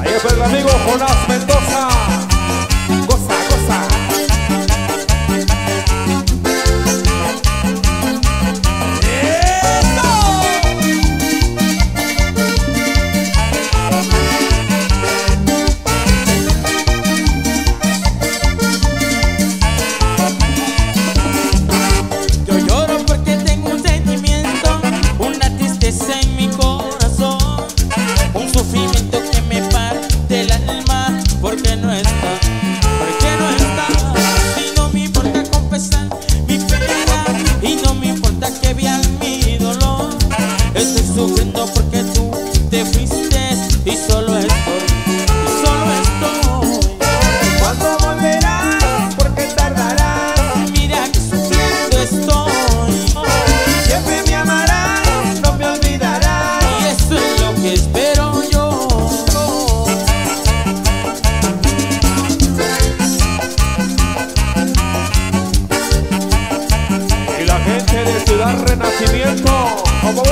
Ahí está el amigo Jonás Mendoza. de Ciudad Renacimiento. ¡Como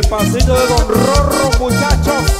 el pasillo de Don Rorro, muchachos.